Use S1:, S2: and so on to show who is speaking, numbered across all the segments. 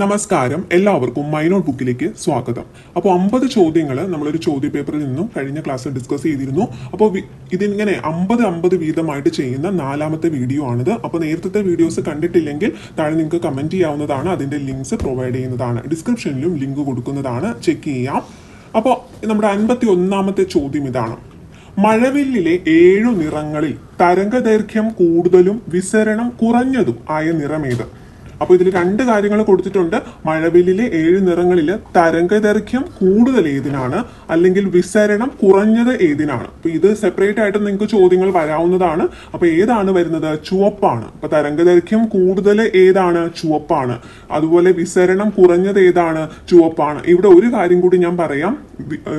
S1: നമസ്കാരം. എല്ലാവർക്കും മൈനോട്ട് ബുക്കിലേക്ക് സ്വാഗതം. അപ്പോൾ അമ്പത് ചോദ്യങ്ങൾ നമ്മളൊരു ചോദ്യ പേപ്പറിൽ നിന്നും കഴിഞ്ഞ ക്ലാസ്സിൽ ഡിസ്കസ് ചെയ്തിരുന്നു. അപ്പോൾ ഇതിങ്ങനെ അമ്പത് അമ്പത് വീതമായിട്ട് ചെയ്യുന്ന നാലാമത്തെ വീഡിയോ ആണിത്. അപ്പോൾ നേരത്തെ വീഡിയോസ് കണ്ടിട്ടില്ലെങ്കിൽ താഴെ നിങ്ങൾക്ക് കമന്റ് ചെയ്യാവുന്നതാണ്. അതിന്റെ ലിങ്ക്സ് പ്രൊവൈഡ് ചെയ്യുന്നതാണ്. ഡിസ്ക്രിപ്ഷനിലും ലിങ്ക് കൊടുക്കുന്നതാണ്. ചെക്ക് ചെയ്യാം. അപ്പോൾ നമ്മുടെ അൻപത്തി ഒന്നാമത്തെ ചോദ്യം ഇതാണ്. മഴവില്ലിലെ ഏഴു നിറങ്ങളിൽ തരംഗദൈർഘ്യം കൂടുതലും വിസരണം കുറഞ്ഞതും ആയ നിറമേത് അപ്പോൾ ഇതിൽ രണ്ട് കാര്യങ്ങൾ കൊടുത്തിട്ടുണ്ട്. മഴവില്ലിലെ ഏഴ് നിറങ്ങളിൽ തരംഗദൈർഘ്യം കൂടുതൽ ഏതിനാണ്? അല്ലെങ്കിൽ വിസരണം കുറഞ്ഞത് ഏതിനാണ്? അപ്പോൾ ഇത് സെപ്പറേറ്റ് ആയിട്ട് നിങ്ങൾക്ക് ചോദ്യങ്ങൾ വരാവുന്നതാണ്. അപ്പോൾ ഏതാണ് വരുന്നത്? ചുവപ്പാണ്. അപ്പോൾ തരംഗദൈർഘ്യം കൂടുതൽ ഏതാണ്? ചുവപ്പാണ്. അതുപോലെ വിസരണം കുറഞ്ഞത് ഏതാണ്? ചുവപ്പാണ്. ഇവിടെ ഒരു കാര്യം കൂടി ഞാൻ പറയാം.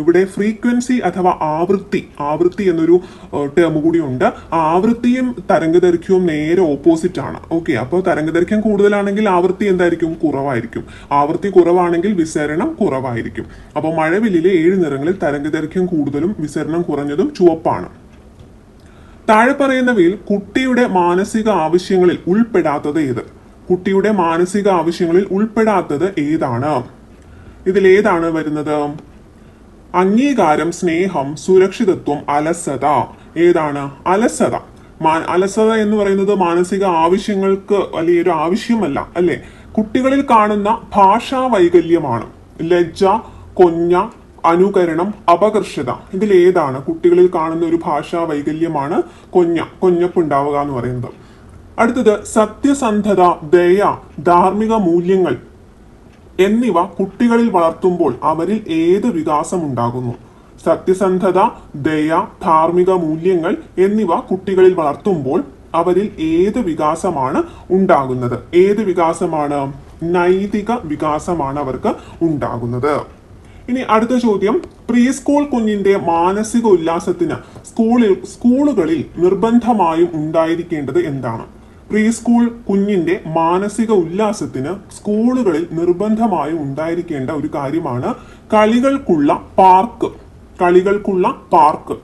S1: ഇവിടെ ഫ്രീക്വൻസി അഥവാ ആവൃത്തി ആവൃത്തി എന്നൊരു ടേം കൂടി ഉണ്ട്. ആവൃത്തിയും തരംഗദൈർഘ്യവും നേരെ ഓപ്പോസിറ്റ് ആണ്. ഓക്കെ അപ്പോൾ തരംഗദൈർഘ്യം കൂടുതലാണെങ്കിൽ ആവൃത്തി എന്തായിരിക്കും? കുറവായിരിക്കും. ആവൃത്തി കുറവാണെങ്കിൽ വിസരണം കുറവായിരിക്കും. അപ്പോൾ മഴവില്ലിലെ ഏഴ് നിറങ്ങളിൽ തരംഗദൈർഘ്യം കൂടുതലും വിസരണം കുറഞ്ഞതും ചുവപ്പാണ്. താഴെ പറയുന്നവയിൽ കുട്ടിയുടെ മാനസിക ആവശ്യങ്ങളിൽ ഉൾപ്പെടാത്തത് ഏത്? കുട്ടിയുടെ മാനസിക ആവശ്യങ്ങളിൽ ഉൾപ്പെടാത്തത് ഏതാണ്? ഇതിൽ ഏതാണ് വരുന്നത്? അംഗീകാരം സ്നേഹം സുരക്ഷിതത്വം അലസത. ഏതാണ്? അലസത. അലസത എന്ന് പറയുന്നത് മാനസിക ആവശ്യങ്ങൾക്ക് വലിയൊരു ആവശ്യമല്ല അല്ലെ? കുട്ടികളിൽ കാണുന്ന ഭാഷാ വൈകല്യമാണ് ലജ്ജ കൊഞ്ഞ അനുകരണം അപകർഷത. ഇതിൽ ഏതാണ് കുട്ടികളിൽ കാണുന്ന ഒരു ഭാഷാ വൈകല്യമാണ് കൊഞ്ഞ കൊഞ്ഞപ്പ് ഉണ്ടാവുക എന്ന് പറയുന്നത്. അടുത്തത് സത്യസന്ധത ദയ ധാർമ്മിക മൂല്യങ്ങൾ എന്നിവ കുട്ടികളിൽ വളർത്തുമ്പോൾ അവരിൽ ഏത് വികാസം ഉണ്ടാകുന്നു സത്യസന്ധത ദയ ധാർമ്മിക മൂല്യങ്ങൾ എന്നിവ കുട്ടികളിൽ വളർത്തുമ്പോൾ അവരിൽ ഏത് വികാസമാണ് ഉണ്ടാകുന്നത്? ഏത് വികാസമാണ്? നൈതിക വികാസമാണ് അവർക്ക് ഉണ്ടാകുന്നത്. ഇനി അടുത്ത ചോദ്യം. പ്രീ സ്കൂൾ കുഞ്ഞിന്റെ മാനസിക ഉല്ലാസത്തിന് സ്കൂളിൽ സ്കൂളുകളിൽ നിർബന്ധമായും ഉണ്ടായിരിക്കേണ്ടത് എന്താണ്? പ്രീ സ്കൂൾ കുഞ്ഞിന്റെ മാനസിക ഉല്ലാസത്തിന് സ്കൂളുകളിൽ നിർബന്ധമായും ഉണ്ടായിരിക്കേണ്ട ഒരു കാര്യമാണ് കളികൾക്കുള്ള പാർക്ക്. കളികൾക്കുള്ള പാർക്ക്.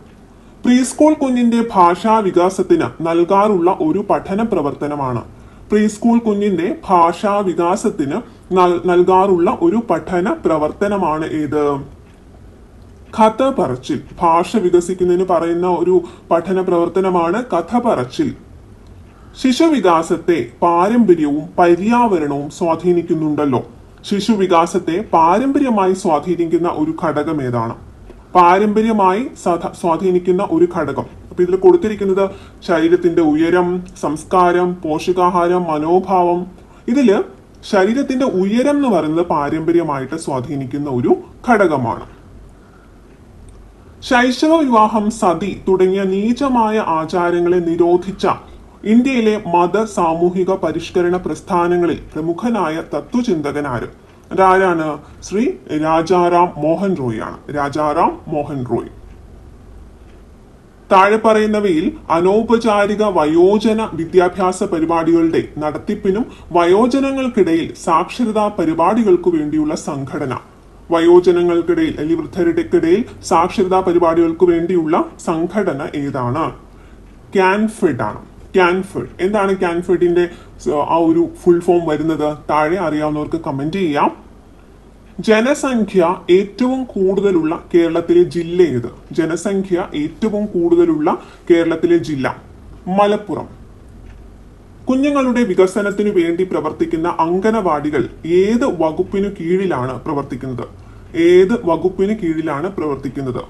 S1: പ്രീ സ്കൂൾ കുഞ്ഞിന്റെ ഭാഷാ വികാസത്തിന് നൽകാറുള്ള ഒരു പഠന പ്രവർത്തനമാണ്. പ്രീ സ്കൂൾ കുഞ്ഞിന്റെ ഭാഷാ വികാസത്തിന് നൽ- നൽകാറുള്ള ഒരു പഠന പ്രവർത്തനമാണ് ഏത്? കഥ പറച്ചിൽ. ഭാഷ വികസിക്കുന്നതിന് പറയുന്ന ഒരു പഠന പ്രവർത്തനമാണ് കഥ പറച്ചിൽ. ശിശുവികാസത്തെ പാരമ്പര്യവും പര്യാവരണവും സ്വാധീനിക്കുന്നുണ്ടല്ലോ. ശിശുവികാസത്തെ പാരമ്പര്യമായി സ്വാധീനിക്കുന്ന ഒരു ഘടകം ഏതാണ്? പാരമ്പര്യമായി സ്വാധീനിക്കുന്ന ഒരു ഘടകം. അപ്പൊ ഇതിൽ കൊടുത്തിരിക്കുന്നത് ശരീരത്തിന്റെ ഉയരം സംസ്കാരം പോഷകാഹാരം മനോഭാവം. ഇതിൽ ശരീരത്തിന്റെ ഉയരം എന്ന് പറയുന്നത് പാരമ്പര്യമായിട്ട് സ്വാധീനിക്കുന്ന ഒരു ഘടകമാണ്. ശൈശവ വിവാഹം സതി തുടങ്ങിയ നീചമായ ആചാരങ്ങളെ നിരോധിച്ച ഇന്ത്യയിലെ മത സാമൂഹിക പരിഷ്കരണ പ്രസ്ഥാനങ്ങളിൽ പ്രമുഖനായ തത്വചിന്തകനാര് അതാരാണ് ശ്രീ രാജാറാം മോഹൻ റോയ് ആണ്. രാജാറാം മോഹൻ റോയ്. താഴെ പറയുന്നവയിൽ അനൗപചാരിക വയോജന വിദ്യാഭ്യാസ പരിപാടികളുടെ നടത്തിപ്പിനും വയോജനങ്ങൾക്കിടയിൽ സാക്ഷരതാ പരിപാടികൾക്കു വേണ്ടിയുള്ള സംഘടന. വയോജനങ്ങൾക്കിടയിൽ അല്ലെങ്കിൽ വൃദ്ധരുടെക്കിടയിൽ സാക്ഷരതാ പരിപാടികൾക്ക് വേണ്ടിയുള്ള സംഘടന ഏതാണ്? ക്യാൻഫെഡ് ആണ്. ക്യാൻഫെഡ് എന്താണ് ക്യാൻഫേർഡിന്റെ ആ ഒരു ഫുൾ ഫോം വരുന്നത്? താഴെ അറിയാവുന്നവർക്ക് കമന്റ് ചെയ്യാം. ജനസംഖ്യ ഏറ്റവും കൂടുതലുള്ള കേരളത്തിലെ ജില്ല ഏത്? ജനസംഖ്യ ഏറ്റവും കൂടുതലുള്ള കേരളത്തിലെ ജില്ല മലപ്പുറം. കുഞ്ഞുങ്ങളുടെ വികസനത്തിനു വേണ്ടി പ്രവർത്തിക്കുന്ന അംഗനവാടികൾ ഏത് വകുപ്പിനു കീഴിലാണ് പ്രവർത്തിക്കുന്നത്? ഏത് വകുപ്പിന് കീഴിലാണ് പ്രവർത്തിക്കുന്നത്?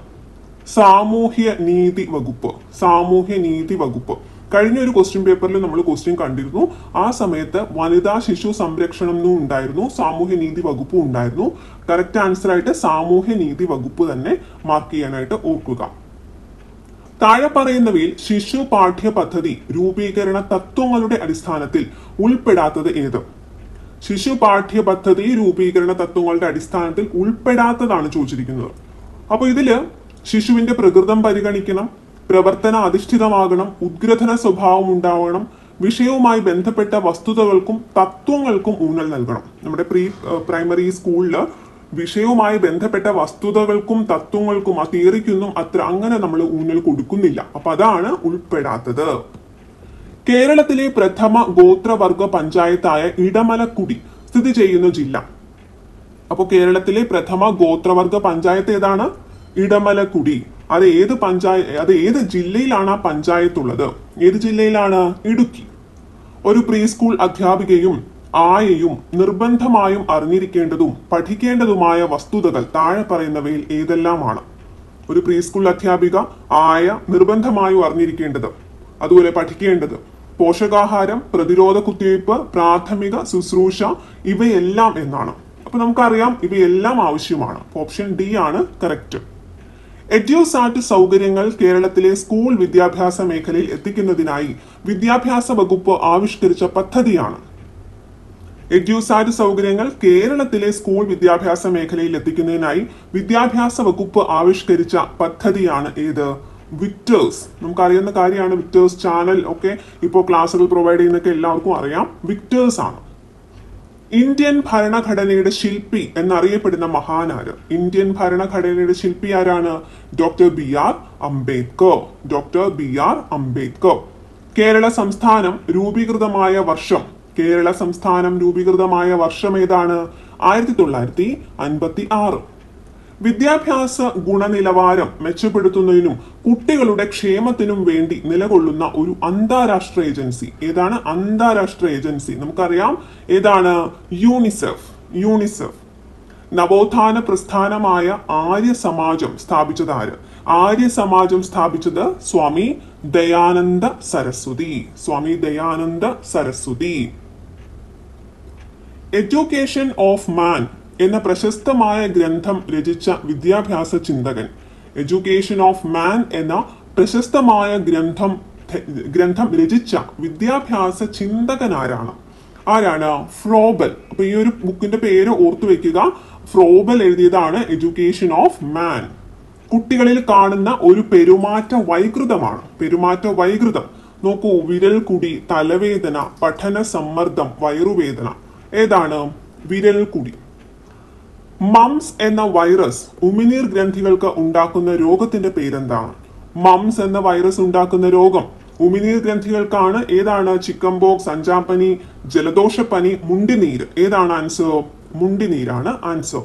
S1: സാമൂഹ്യ നീതി വകുപ്പ്. സാമൂഹ്യ നീതി വകുപ്പ്. കഴിഞ്ഞ ഒരു ക്വസ്റ്റ്യൻ പേപ്പറിൽ നമ്മൾ ക്വസ്റ്റ്യൻ കണ്ടിരുന്നു. ആ സമയത്ത് വനിതാ ശിശു സംരക്ഷണം എന്നും ഉണ്ടായിരുന്നു. സാമൂഹ്യനീതി വകുപ്പും ഉണ്ടായിരുന്നു. കറക്റ്റ് ആൻസർ ആയിട്ട് സാമൂഹ്യനീതി വകുപ്പ് തന്നെ മാർക്ക് ചെയ്യാനായിട്ട് ഓർക്കുക. താഴെ പറയുന്നവയിൽ ശിശു പാഠ്യ പദ്ധതി രൂപീകരണ തത്വങ്ങളുടെ അടിസ്ഥാനത്തിൽ ഉൾപ്പെടാത്തത് ഏത്? ശിശു പാഠ്യ പദ്ധതി രൂപീകരണ തത്വങ്ങളുടെ അടിസ്ഥാനത്തിൽ ഉൾപ്പെടാത്തതാണ് ചോദിച്ചിരിക്കുന്നത്. അപ്പോൾ ഇതിൽ ശിശുവിന്റെ പ്രകൃതം പരിഗണിക്കണം. പ്രവർത്തന അധിഷ്ഠിതമാകണം ഉദ്ഗ്രഥന സ്വഭാവം ഉണ്ടാവണം വിഷയവുമായി ബന്ധപ്പെട്ട വസ്തുതകൾക്കും തത്വങ്ങൾക്കും ഊന്നൽ നൽകണം. നമ്മുടെ പ്രീ പ്രൈമറി സ്കൂളിൽ വിഷയവുമായി ബന്ധപ്പെട്ട വസ്തുതകൾക്കും തത്വങ്ങൾക്കും ആ തിയറിക്കൊന്നും അത്ര അങ്ങനെ നമ്മൾ ഊന്നൽ കൊടുക്കുന്നില്ല. അപ്പൊ അതാണ് ഉൾപ്പെടാത്തത്. കേരളത്തിലെ പ്രഥമ ഗോത്രവർഗ പഞ്ചായത്തായ ഇടമലക്കുടി സ്ഥിതി ചെയ്യുന്ന ജില്ല. അപ്പോൾ കേരളത്തിലെ പ്രഥമ ഗോത്രവർഗ പഞ്ചായത്ത് ഏതാണ്? ഇടമലക്കുടി. അത് ഏത് പഞ്ചായത്ത് അത് ഏത് ജില്ലയിലാണ് ആ പഞ്ചായത്ത് ഉള്ളത്? ഏത് ജില്ലയിലാണ്? ഇടുക്കി. ഒരു പ്രീ സ്കൂൾ അധ്യാപികയും ആയയും നിർബന്ധമായും അറിഞ്ഞിരിക്കേണ്ടതും പഠിക്കേണ്ടതുമായ വസ്തുതകൾ താഴെ പറയുന്നവയിൽ ഏതെല്ലാമാണ്? ഒരു പ്രീ സ്കൂൾ അധ്യാപിക ആയ നിർബന്ധമായും അറിഞ്ഞിരിക്കേണ്ടത്. അതുപോലെ പഠിക്കേണ്ടത്. പോഷകാഹാരം പ്രതിരോധ കുത്തിവയ്പ് പ്രാഥമിക ശുശ്രൂഷ ഇവയെല്ലാം എന്നാണ്. അപ്പൊ നമുക്കറിയാം ഇവയെല്ലാം ആവശ്യമാണ്. ഓപ്ഷൻ ഡി ആണ് കറക്റ്റ്. എഡ്യൂസാറ്റ് സൗകര്യങ്ങൾ കേരളത്തിലെ സ്കൂൾ വിദ്യാഭ്യാസ മേഖലയിൽ എത്തിക്കുന്നതിനായി വിദ്യാഭ്യാസ വകുപ്പ് ആവിഷ്കരിച്ച പദ്ധതിയാണ്. എഡ്യൂസാറ്റ് സൗകര്യങ്ങൾ കേരളത്തിലെ സ്കൂൾ വിദ്യാഭ്യാസ മേഖലയിൽ എത്തിക്കുന്നതിനായി വിദ്യാഭ്യാസ വകുപ്പ് ആവിഷ്കരിച്ച പദ്ധതിയാണ് ഏത്? വിക്ടേഴ്സ്. നമുക്കറിയുന്ന കാര്യമാണ് വിക്ടേഴ്സ് ചാനൽ. ഒക്കെ ഇപ്പോൾ ക്ലാസ്സുകൾ പ്രൊവൈഡ് ചെയ്യുന്നൊക്കെ എല്ലാവർക്കും അറിയാം. വിക്ടേഴ്സ് ആണ്. ഇന്ത്യൻ ഭരണഘടനയുടെ ശില്പി എന്നറിയപ്പെടുന്ന മഹാനാര് ഇന്ത്യൻ ഭരണഘടനയുടെ ശില്പി ആരാണ്? Doctor B R Ambedkar. Doctor B R Ambedkar. Kerala സംസ്ഥാനം രൂപീകൃതമായ വർഷം. കേരള സംസ്ഥാനം രൂപീകൃതമായ വർഷം ഏതാണ്? ആയിരത്തി തൊള്ളായിരത്തി അൻപത്തി ആറ്. വിദ്യാഭ്യാസ ഗുണനിലവാരം മെച്ചപ്പെടുത്തുന്നതിനും കുട്ടികളുടെ ക്ഷേമത്തിനും വേണ്ടി നിലകൊള്ളുന്ന ഒരു അന്താരാഷ്ട്ര ഏജൻസി. ഏതാണ്? അന്താരാഷ്ട്ര ഏജൻസി. നമുക്കറിയാം ഏതാണ്? യൂണിസെഫ്. യൂണിസെഫ്. നവോത്ഥാന പ്രസ്ഥാനമായ ആര്യ സമാജം സ്ഥാപിച്ചത് ആര് ആര്യ സമാജം സ്ഥാപിച്ചത് Swami Dayananda Saraswati. Swami Dayananda Saraswati. Education of man എന്ന പ്രശസ്തമായ ഗ്രന്ഥം രചിച്ച വിദ്യാഭ്യാസ ചിന്തകൻ എഡ്യൂക്കേഷൻ ഓഫ് മാൻ എന്ന പ്രശസ്തമായ ഗ്രന്ഥം ഗ്രന്ഥം രചിച്ച വിദ്യാഭ്യാസ ചിന്തകൻ ആരാണ്? ആരാണ് ഫ്രോബൽ അപ്പൊ ഈ ഒരു ബുക്കിന്റെ പേര് ഓർത്തു വെക്കുക. ഫ്രോബൽ എഴുതിയതാണ് എഡ്യൂക്കേഷൻ ഓഫ് മാൻ കുട്ടികളിൽ കാണുന്ന ഒരു പെരുമാറ്റ വൈകൃതമാണ്. പെരുമാറ്റ വൈകൃതം. നോക്കൂ വിരൽ കുടി തലവേദന പഠന സമ്മർദ്ദം വയറുവേദന. ഏതാണ്? വിരൽ കുടി മംസ് എന്ന വൈറസ് ഉമിനീർ ഗ്രന്ഥികൾക്ക് ഉണ്ടാക്കുന്ന രോഗത്തിന്റെ പേരെന്താണ്? മംസ് എന്ന വൈറസ് ഉണ്ടാക്കുന്ന രോഗം ഉമിനീർ ഗ്രന്ഥികൾക്കാണ്. ഏതാണ്? ചിക്കൻ ബോക്സ് അഞ്ചാപ്പനി ജലദോഷപ്പനി മുണ്ടിനീര്. ഏതാണ് ആൻസർ? മുണ്ടിനീരാണ് ആൻസർ.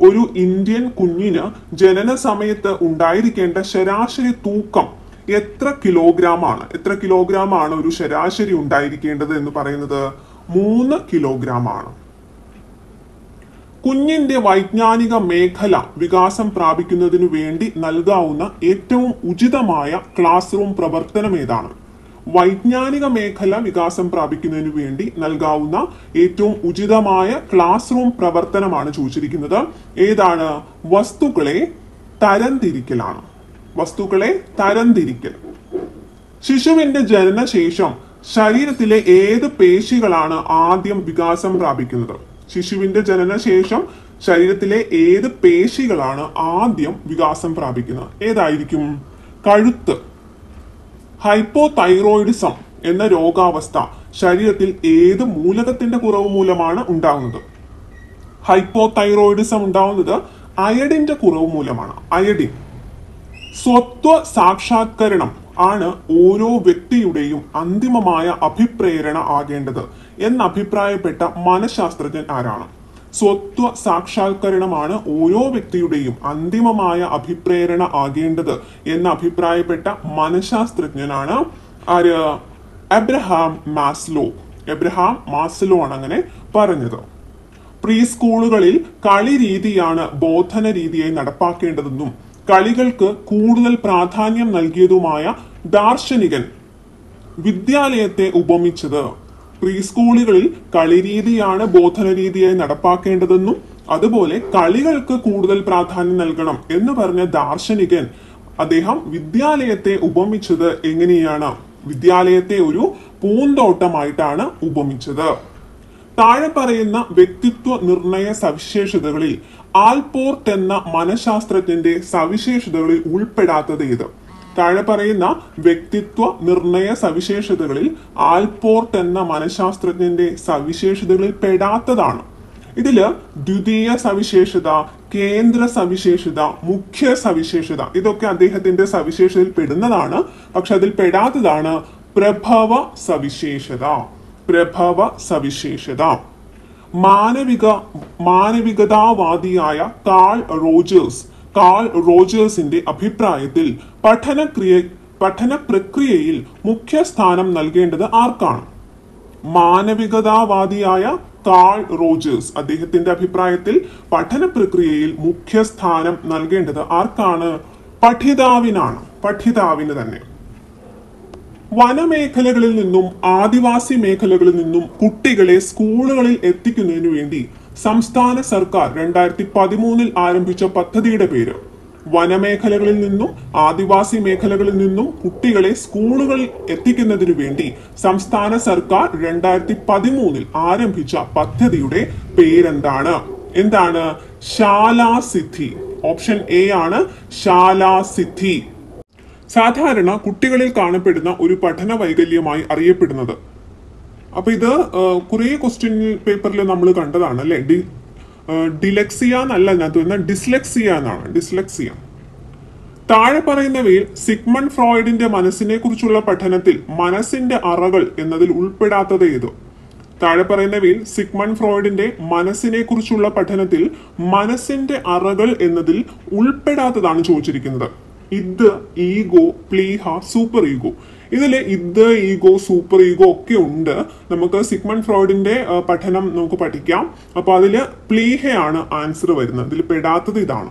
S1: ഒരു ഇന്ത്യൻ കുഞ്ഞിന് ജനന സമയത്ത് ഉണ്ടായിരിക്കേണ്ട ശരാശരി തൂക്കം എത്ര കിലോഗ്രാം ആണ് എത്ര കിലോഗ്രാം ആണ് ഒരു ശരാശരി ഉണ്ടായിരിക്കേണ്ടത് എന്ന് പറയുന്നത്? മൂന്ന് കിലോഗ്രാം ആണ് കുഞ്ഞിന്റെ വൈജ്ഞാനിക മേഖല വികാസം പ്രാപിക്കുന്നതിനു വേണ്ടി നൽകാവുന്ന ഏറ്റവും ഉചിതമായ ക്ലാസ് റൂം പ്രവർത്തനം ഏതാണ്? വൈജ്ഞാനിക മേഖല വികാസം പ്രാപിക്കുന്നതിനു വേണ്ടി നൽകാവുന്ന ഏറ്റവും ഉചിതമായ ക്ലാസ് റൂം പ്രവർത്തനമാണ് ചോദിച്ചിരിക്കുന്നത്. ഏതാണ്? വസ്തുക്കളെ തരംതിരിക്കലാണ്. വസ്തുക്കളെ തരംതിരിക്കൽ. ശിശുവിന്റെ ജനനശേഷം ശരീരത്തിലെ ഏത് പേശികളാണ് ആദ്യം വികാസം പ്രാപിക്കുന്നത്? ശിശുവിന്റെ ജനനശേഷം ശരീരത്തിലെ ഏത് പേശികളാണ് ആദ്യം വികാസം പ്രാപിക്കുന്നത്? ഏതായിരിക്കും? കഴുത്ത്. ഹൈപ്പോ തൈറോയിഡിസം എന്ന രോഗാവസ്ഥ ശരീരത്തിൽ ഏത് മൂലകത്തിന്റെ കുറവ് മൂലമാണ് ഉണ്ടാകുന്നത് ഹൈപ്പോ തൈറോയിഡിസം ഉണ്ടാവുന്നത് അയഡിന്റെ കുറവ് മൂലമാണ്. അയഡിൻ. സ്വത്വ സാക്ഷാത്കരണം ആണ് ഓരോ വ്യക്തിയുടെയും അന്തിമമായ അഭിപ്രേരണ ആകേണ്ടത് എന്നഭിപ്രായപ്പെട്ട മനഃശാസ്ത്രജ്ഞൻ ആരാണ്? സ്വത്വ സാക്ഷാത്കരണമാണ് ഓരോ വ്യക്തിയുടെയും അന്തിമമായ അഭിപ്രേരണ ആകേണ്ടത് എന്ന് അഭിപ്രായപ്പെട്ട മനഃശാസ്ത്രജ്ഞനാണ് ആര്? Abraham Maslow. എബ്രഹാം മാസ്ലോ ആണ് അങ്ങനെ പറഞ്ഞത്. പ്രീ സ്കൂളുകളിൽ കളി രീതിയാണ് ബോധന രീതിയായി നടപ്പാക്കേണ്ടതെന്നും കളികൾക്ക് കൂടുതൽ പ്രാധാന്യം നൽകിയതുമായ ദാർശനികൻ വിദ്യാലയത്തെ ഉപമിച്ചത്. പ്രീ സ്കൂളുകളിൽ കളിരീതിയാണ് ബോധന രീതിയായി നടപ്പാക്കേണ്ടതെന്നും അതുപോലെ കളികൾക്ക് കൂടുതൽ പ്രാധാന്യം നൽകണം എന്ന് പറഞ്ഞ ദാർശനികൻ അദ്ദേഹം വിദ്യാലയത്തെ ഉപമിച്ചത് എങ്ങനെയാണ്? വിദ്യാലയത്തെ ഒരു പൂന്തോട്ടമായിട്ടാണ് ഉപമിച്ചത്. താഴെ പറയുന്ന വ്യക്തിത്വ നിർണയ സവിശേഷതകളിൽ ആൽപോർട്ട് എന്ന മനഃശാസ്ത്രത്തിന്റെ സവിശേഷതകളിൽ ഉൾപ്പെടാത്തത് ഏത്? താഴെ പറയുന്ന വ്യക്തിത്വ നിർണയ സവിശേഷതകളിൽ ആൽപോർട്ട് എന്ന മനഃശാസ്ത്രജ്ഞന്റെ സവിശേഷതകളിൽ പെടാത്തതാണ്. ഇതിൽ ദ്വിതീയ സവിശേഷത കേന്ദ്ര സവിശേഷത മുഖ്യ സവിശേഷത ഇതൊക്കെ അദ്ദേഹത്തിന്റെ സവിശേഷതയിൽ പെടുന്നതാണ്. പക്ഷെ അതിൽ പെടാത്തതാണ് പ്രഭവ സവിശേഷത. പ്രഭവ സവിശേഷത. മാനവിക മാനവികതാവാദിയായ കാൾ റോജേഴ്സ് കാൾ റോജേഴ്സിന്റെ അഭിപ്രായത്തിൽ പഠനക്രിയ പഠന പ്രക്രിയയിൽ മുഖ്യ സ്ഥാനം നൽകേണ്ടത് ആർക്കാണ്? മാനവികതാവാദിയായ കാൾ റോജേഴ്സ് അദ്ദേഹത്തിന്റെ അഭിപ്രായത്തിൽ പഠന പ്രക്രിയയിൽ മുഖ്യ സ്ഥാനം നൽകേണ്ടത് ആർക്കാണ്? പഠിതാവിനാണ്. പഠിതാവിന് തന്നെ. വനമേഖലകളിൽ നിന്നും ആദിവാസി മേഖലകളിൽ നിന്നും കുട്ടികളെ സ്കൂളുകളിൽ എത്തിക്കുന്നതിനു വേണ്ടി സംസ്ഥാന സർക്കാർ രണ്ടായിരത്തി പതിമൂന്നിൽ ആരംഭിച്ച പദ്ധതിയുടെ പേര്. വനമേഖലകളിൽ നിന്നും ആദിവാസി മേഖലകളിൽ നിന്നും കുട്ടികളെ സ്കൂളുകളിൽ എത്തിക്കുന്നതിനു വേണ്ടി സംസ്ഥാന സർക്കാർ രണ്ടായിരത്തി പതിമൂന്നിൽ ആരംഭിച്ച പദ്ധതിയുടെ പേരെന്താണ്? എന്താണ്? ശാലാ സിദ്ധി ഓപ്ഷൻ എ ആണ് ശാലാ സിദ്ധി സാധാരണ കുട്ടികളിൽ കാണപ്പെടുന്ന ഒരു പഠന വൈകല്യമായി അറിയപ്പെടുന്നത് അപ്പൊ ഇത് കുറേ ക്വസ്റ്റ്യൻ പേപ്പറിൽ നമ്മൾ കണ്ടതാണ് അല്ലെ? ഡി ഡിലക്സിയ എന്നല്ല അതിനകത്ത് വരുന്ന ഡിസ്ലെക്സിയ എന്നാണ് ഡിസ്ലെക്സിയ താഴെ പറയുന്നവയിൽ സിഗ്മൺ ഫ്രോയിഡിന്റെ മനസ്സിനെ കുറിച്ചുള്ള പഠനത്തിൽ മനസ്സിന്റെ അറകൾ എന്നതിൽ ഉൾപ്പെടാത്തത് ഏത്? താഴെ പറയുന്നവയിൽ സിഗ്മൺ ഫ്രോയിഡിന്റെ മനസ്സിനെ കുറിച്ചുള്ള പഠനത്തിൽ മനസ്സിന്റെ അറകൾ എന്നതിൽ ഉൾപ്പെടാത്തതാണ് ചോദിച്ചിരിക്കുന്നത്. ഇത് ഈഗോ പ്ലീഹ സൂപ്പർ ഈഗോ. ഇതിൽ ഇത് ഈഗോ സൂപ്പർ ഈഗോ ഒക്കെ ഉണ്ട്. നമുക്ക് സിഗ്മൺ ഫ്രോയിഡിന്റെ പഠനം നമുക്ക് പഠിക്കാം. അപ്പൊ അതിൽ പ്ലീഹയാണ് ആൻസർ വരുന്നത്. ഇതിൽ പെടാത്തത് ഇതാണ്.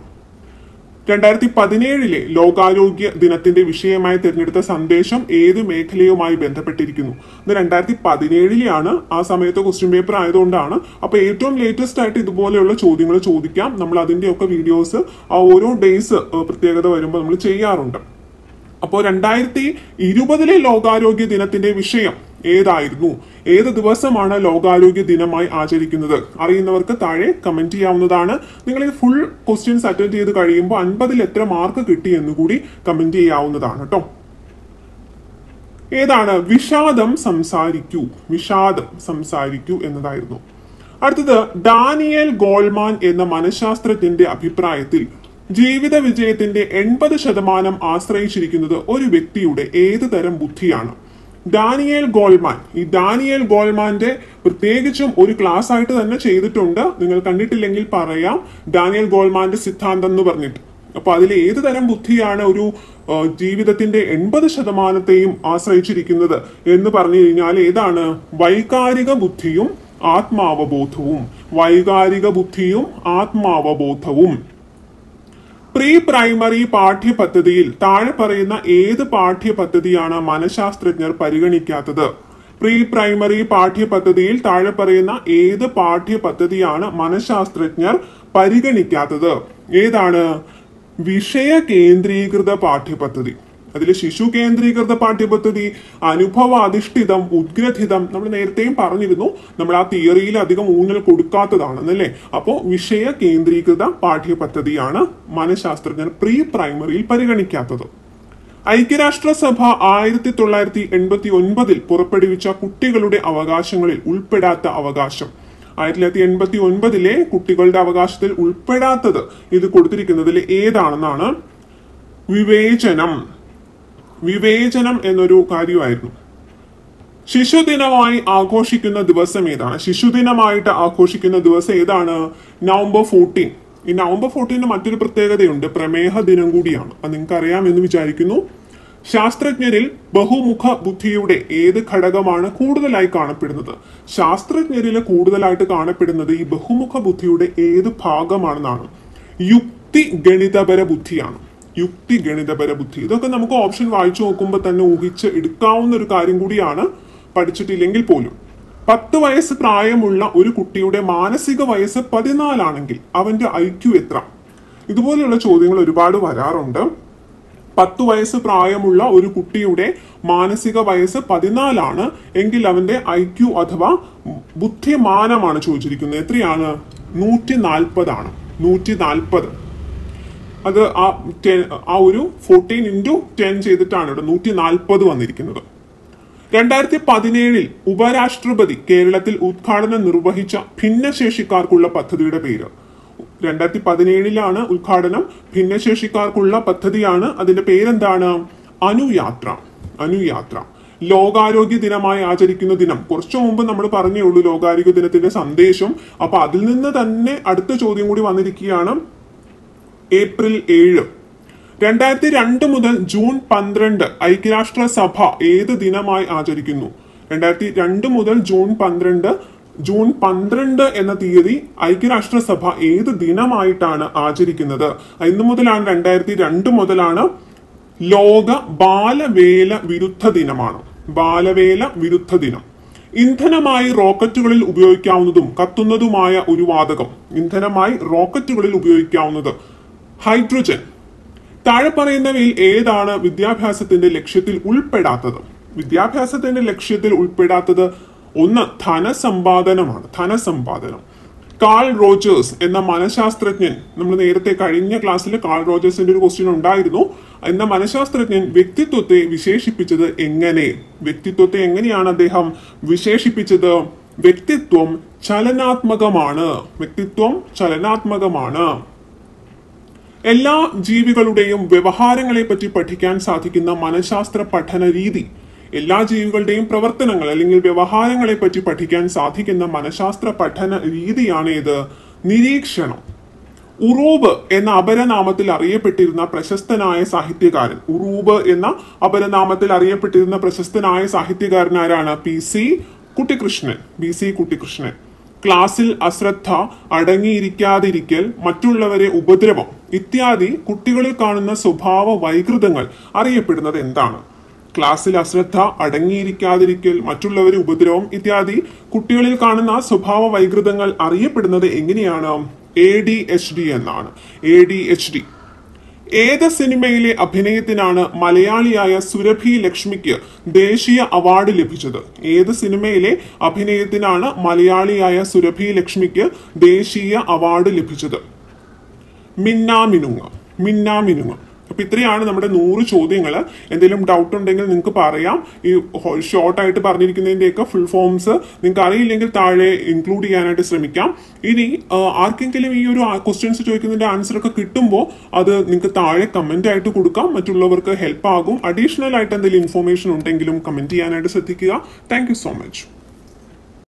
S1: രണ്ടായിരത്തി പതിനേഴിലെ ലോകാരോഗ്യ ദിനത്തിന്റെ വിഷയമായി തിരഞ്ഞെടുത്ത സന്ദേശം ഏത് മേഖലയുമായി ബന്ധപ്പെട്ടിരിക്കുന്നു? ഇത് രണ്ടായിരത്തി പതിനേഴിലെയാണ് ആ സമയത്ത് ക്വസ്റ്റ്യൻ പേപ്പർ ആയതുകൊണ്ടാണ്. അപ്പൊ ഏറ്റവും ലേറ്റസ്റ്റ് ആയിട്ട് ഇതുപോലെയുള്ള ചോദ്യങ്ങൾ ചോദിക്കാം. നമ്മൾ അതിന്റെയൊക്കെ വീഡിയോസ് ആ ഓരോ ഡേയ്സ് പ്രത്യേകത വരുമ്പോൾ നമ്മൾ ചെയ്യാറുണ്ട്. അപ്പോൾ രണ്ടായിരത്തി ഇരുപതിലെ ലോകാരോഗ്യ ദിനത്തിന്റെ വിഷയം ഏതായിരുന്നു? ഏത് ദിവസമാണ് ലോകാരോഗ്യ ദിനമായി ആചരിക്കുന്നത്? അറിയുന്നവർക്ക് താഴെ കമന്റ് ചെയ്യാവുന്നതാണ്. നിങ്ങൾ ഈ ഫുൾ ക്വസ്റ്റ്യൻസ് അറ്റൻഡ് ചെയ്ത് കഴിയുമ്പോൾ അൻപതിൽ എത്ര മാർക്ക് കിട്ടി എന്ന് കൂടി കമന്റ് ചെയ്യാവുന്നതാണ് കേട്ടോ ഏതാണ്? വിഷാദം സംസാരിക്കൂ. വിഷാദം സംസാരിക്കൂ എന്നതായിരുന്നു. അടുത്തത് ഡാനിയൽ ഗോൾമാൻ എന്ന മനഃശാസ്ത്രജ്ഞന്റെ അഭിപ്രായത്തിൽ ജീവിത വിജയത്തിന്റെ എൺപത് ശതമാനം ആശ്രയിച്ചിരിക്കുന്നത് ഒരു വ്യക്തിയുടെ ഏത് തരം ബുദ്ധിയാണ്? Daniel Goleman. ഈ ഡാനിയൽ ഗോൾമാന്റെ പ്രത്യേകിച്ചും ഒരു ക്ലാസ് ആയിട്ട് തന്നെ ചെയ്തിട്ടുണ്ട്. നിങ്ങൾ കണ്ടിട്ടില്ലെങ്കിൽ പറയാം. ഡാനിയൽ ഗോൾമാന്റെ സിദ്ധാന്തം എന്ന് പറഞ്ഞിട്ട്. അപ്പൊ അതിൽ ഏത് തരം ബുദ്ധിയാണ് ഒരു ജീവിതത്തിന്റെ എൺപത് ശതമാനത്തെയും ആശ്രയിച്ചിരിക്കുന്നത് എന്ന് പറഞ്ഞു കഴിഞ്ഞാൽ ഏതാണ്? വൈകാരിക ബുദ്ധിയും ആത്മാവബോധവും. വൈകാരിക ബുദ്ധിയും ആത്മാവബോധവും. പ്രീ പ്രൈമറി പാഠ്യപദ്ധതിയിൽ താഴെ പറയുന്ന ഏത് പാഠ്യപദ്ധതിയാണ് മനഃശാസ്ത്രജ്ഞർ പരിഗണിക്കാത്തത്? പ്രീ പ്രൈമറി പാഠ്യപദ്ധതിയിൽ താഴെ പറയുന്ന ഏത് പാഠ്യപദ്ധതിയാണ് മനഃശാസ്ത്രജ്ഞർ പരിഗണിക്കാത്തത്? ഏതാണ്? വിഷയ കേന്ദ്രീകൃത പാഠ്യപദ്ധതി. അതിൽ ശിശു കേന്ദ്രീകൃത പാഠ്യപദ്ധതി അനുഭവാധിഷ്ഠിതം ഉദ്ഗ്രഥിതം നമ്മൾ നേരത്തെയും പറഞ്ഞിരുന്നു. നമ്മൾ ആ തിയറിയിൽ അധികം ഊന്നൽ കൊടുക്കാത്തതാണെന്നല്ലേ? അപ്പോൾ വിഷയ കേന്ദ്രീകൃത പാഠ്യപദ്ധതിയാണ് മനഃശാസ്ത്രജ്ഞർ പ്രീ പ്രൈമറിയിൽ പരിഗണിക്കാത്തത്. ഐക്യരാഷ്ട്രസഭ ആയിരത്തി തൊള്ളായിരത്തി എൺപത്തി ഒൻപതിൽ പുറപ്പെടുവിച്ച കുട്ടികളുടെ അവകാശങ്ങളിൽ ഉൾപ്പെടാത്ത അവകാശം. ആയിരത്തി തൊള്ളായിരത്തി എൺപത്തി ഒൻപതിലെ കുട്ടികളുടെ അവകാശത്തിൽ ഉൾപ്പെടാത്തത് ഇത് കൊടുത്തിരിക്കുന്നതിൽ ഏതാണെന്നാണ്? വിവേചനം. വിവേചനം എന്നൊരു കാര്യമായിരുന്നു. ശിശുദിനമായി ആഘോഷിക്കുന്ന ദിവസം ഏതാണ്? ശിശുദിനമായിട്ട് ആഘോഷിക്കുന്ന ദിവസം ഏതാണ്? നവംബർ ഫോർട്ടീൻ ഈ നവംബർ ഫോർട്ടീന് മറ്റൊരു പ്രത്യേകതയുണ്ട്. പ്രമേഹ ദിനം കൂടിയാണ്. അത് നിങ്ങൾക്ക് അറിയാമെന്ന് വിചാരിക്കുന്നു. ശാസ്ത്രജ്ഞരിൽ ബഹുമുഖ ബുദ്ധിയുടെ ഏത് ഘടകമാണ് കൂടുതലായി കാണപ്പെടുന്നത്? ശാസ്ത്രജ്ഞരിൽ കൂടുതലായിട്ട് കാണപ്പെടുന്നത് ഈ ബഹുമുഖ ബുദ്ധിയുടെ ഏത് ഭാഗമാണെന്നാണ്. യുക്തി ഗണിതപര ബുദ്ധിയാണ്. യുക്തി ഗണിതപര ബുദ്ധി ഇതൊക്കെ നമുക്ക് ഓപ്ഷൻ വായിച്ചു നോക്കുമ്പോൾ തന്നെ ഊഹിച്ച് എടുക്കാവുന്ന ഒരു കാര്യം കൂടിയാണ് പഠിച്ചിട്ടില്ലെങ്കിൽ പോലും. പത്ത് വയസ്സ് പ്രായമുള്ള ഒരു കുട്ടിയുടെ മാനസിക വയസ്സ് പതിനാലാണെങ്കിൽ അവന്റെ ഐ ക്യു എത്ര? ഇതുപോലെയുള്ള ചോദ്യങ്ങൾ ഒരുപാട് വരാറുണ്ട്. പത്ത് വയസ്സ് പ്രായമുള്ള ഒരു കുട്ടിയുടെ മാനസിക വയസ്സ് പതിനാലാണ് എങ്കിൽ അവന്റെ ഐ ക്യു അഥവാ ബുദ്ധിമാനമാണ് ചോദിച്ചിരിക്കുന്നത്. എത്രയാണ്? നൂറ്റി നാൽപ്പതാണ് നൂറ്റി നാൽപ്പത് അത് ആ ടെ- ആ ഒരു ഫോർട്ടീൻ ഇന്റു ടെൻ ചെയ്തിട്ടാണ് ഇവിടെ നൂറ്റി നാൽപ്പത് വന്നിരിക്കുന്നത്. രണ്ടായിരത്തി പതിനേഴിൽ ഉപരാഷ്ട്രപതി കേരളത്തിൽ ഉദ്ഘാടനം നിർവഹിച്ച ഭിന്നശേഷിക്കാർക്കുള്ള പദ്ധതിയുടെ പേര്. രണ്ടായിരത്തി പതിനേഴിലാണ് ഉദ്ഘാടനം. ഭിന്നശേഷിക്കാർക്കുള്ള പദ്ധതിയാണ്. അതിന്റെ പേരെന്താണ്? അനുയാത്ര. അനുയാത്ര. ലോകാരോഗ്യ ദിനമായി ആചരിക്കുന്ന ദിനം. കുറച്ചു മുമ്പ് നമ്മൾ പറഞ്ഞേ ഉള്ളൂ ലോകാരോഗ്യ ദിനത്തിന്റെ സന്ദേശം. അപ്പൊ അതിൽ നിന്ന് തന്നെ അടുത്ത ചോദ്യം കൂടി വന്നിരിക്കുകയാണ്. ഏപ്രിൽ ഏഴ്. രണ്ടായിരത്തി രണ്ട് മുതൽ ജൂൺ പന്ത്രണ്ട് ഐക്യരാഷ്ട്ര സഭ ഏത് ദിനമായി ആചരിക്കുന്നു? രണ്ടായിരത്തി രണ്ട് മുതൽ ജൂൺ പന്ത്രണ്ട് ജൂൺ പന്ത്രണ്ട് എന്ന തീയതി ഐക്യരാഷ്ട്രസഭ ഏത് ദിനമായിട്ടാണ് ആചരിക്കുന്നത്? ഇന്നു മുതലാണ് രണ്ടായിരത്തി രണ്ട് മുതലാണ് ലോക ബാലവേല വിരുദ്ധ ദിനമാണ്. ബാലവേല വിരുദ്ധ ദിനം. ഇന്ധനമായി റോക്കറ്റുകളിൽ ഉപയോഗിക്കാവുന്നതും കത്തുന്നതുമായ ഒരു വാതകം. ഇന്ധനമായി റോക്കറ്റുകളിൽ ഉപയോഗിക്കാവുന്നത് ഹൈഡ്രജൻ. താഴെ പറയുന്നവയിൽ ഏതാണ് വിദ്യാഭ്യാസത്തിന്റെ ലക്ഷ്യത്തിൽ ഉൾപ്പെടാത്തത്? വിദ്യാഭ്യാസത്തിന്റെ ലക്ഷ്യത്തിൽ ഉൾപ്പെടാത്തത് ഒന്ന് ധനസമ്പാദനമാണ്. ധനസമ്പാദനം. കാൾ റോജേഴ്സ് എന്ന മനഃശാസ്ത്രജ്ഞൻ നമ്മൾ നേരത്തെ കഴിഞ്ഞ ക്ലാസ്സിൽ കാൾ റോജേഴ്സിന്റെ ഒരു ക്വസ്റ്റ്യൻ ഉണ്ടായിരുന്നു. എന്ന മനഃശാസ്ത്രജ്ഞൻ വ്യക്തിത്വത്തെ വിശേഷിപ്പിച്ചത് എങ്ങനെ? വ്യക്തിത്വത്തെ എങ്ങനെയാണ് അദ്ദേഹം വിശേഷിപ്പിച്ചത്? വ്യക്തിത്വം ചലനാത്മകമാണ്. വ്യക്തിത്വം ചലനാത്മകമാണ്. എല്ലാ ജീവികളുടെയും വ്യവഹാരങ്ങളെ പറ്റി പഠിക്കാൻ സാധിക്കുന്ന മനഃശാസ്ത്ര പഠന രീതി എല്ലാ ജീവികളുടെയും പ്രവർത്തനങ്ങൾ അല്ലെങ്കിൽ വ്യവഹാരങ്ങളെ പറ്റി പഠിക്കാൻ സാധിക്കുന്ന മനഃശാസ്ത്ര പഠന രീതിയാണ് ഇത്. നിരീക്ഷണം. ഉറൂബ് എന്ന അപരനാമത്തിൽ അറിയപ്പെട്ടിരുന്ന പ്രശസ്തനായ സാഹിത്യകാരൻ. ഉറൂബ് എന്ന അപരനാമത്തിൽ അറിയപ്പെട്ടിരുന്ന പ്രശസ്തനായ സാഹിത്യകാരൻ ആരാണ്? P C Kuttikrishnan. P C Kuttikrishnan. ക്ലാസ്സിൽ അശ്രദ്ധ അടങ്ങിയിരിക്കാതിരിക്കൽ മറ്റുള്ളവരെ ഉപദ്രവം. ഇത്യാദി കുട്ടികളിൽ കാണുന്ന സ്വഭാവ വൈകൃതങ്ങൾ അറിയപ്പെടുന്നത് എന്താണ്? ക്ലാസ്സിൽ അശ്രദ്ധ അടങ്ങിയിരിക്കാതിരിക്കൽ മറ്റുള്ളവരെ ഉപദ്രവം ഇത്യാദി കുട്ടികളിൽ കാണുന്ന സ്വഭാവ വൈകൃതങ്ങൾ അറിയപ്പെടുന്നത് എങ്ങനെയാണ്? എ ഡി എച്ച് ഡി എന്നാണ്. എ ഡി എച്ച് ഡി ഏത് സിനിമയിലെ അഭിനയത്തിനാണ് മലയാളിയായ സുരഭി ലക്ഷ്മിക്ക് ദേശീയ അവാർഡ് ലഭിച്ചത്? ഏത് സിനിമയിലെ അഭിനയത്തിനാണ് മലയാളിയായ സുരഭി ലക്ഷ്മിക്ക് ദേശീയ അവാർഡ് ലഭിച്ചത്? മിന്നാമിനുങ്ങ് മിന്നാമിനുങ്ങ. അപ്പൊ ഇത്രയാണ് നമ്മുടെ നൂറ് ചോദ്യങ്ങൾ എന്തെങ്കിലും ഡൗട്ട് ഉണ്ടെങ്കിൽ നിങ്ങൾക്ക് പറയാം. ഈ ഷോർട്ട് ആയിട്ട് പറഞ്ഞിരിക്കുന്നതിന്റെയൊക്കെ ഫുൾ ഫോംസ് നിങ്ങൾക്ക് അറിയില്ലെങ്കിൽ താഴെ ഇൻക്ലൂഡ് ചെയ്യാനായിട്ട് ശ്രമിക്കാം. ഇനി ആർക്കെങ്കിലും ഈ ഒരു ക്വസ്റ്റ്യൻസ് ചോദിക്കുന്നതിന്റെ ആൻസർ ഒക്കെ കിട്ടുമ്പോൾ അത് നിങ്ങൾക്ക് താഴെ കമന്റ് ആയിട്ട് കൊടുക്കാം. മറ്റുള്ളവർക്ക് ഹെൽപ്പ് ആകും. അഡീഷണൽ ആയിട്ട് എന്തെങ്കിലും ഇൻഫോർമേഷൻ ഉണ്ടെങ്കിലും കമന്റ് ചെയ്യാനായിട്ട് ശ്രദ്ധിക്കുക. Thank so much